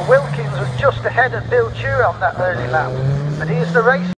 Wilkins was just ahead of Bill Chew on that early lap, but he's the race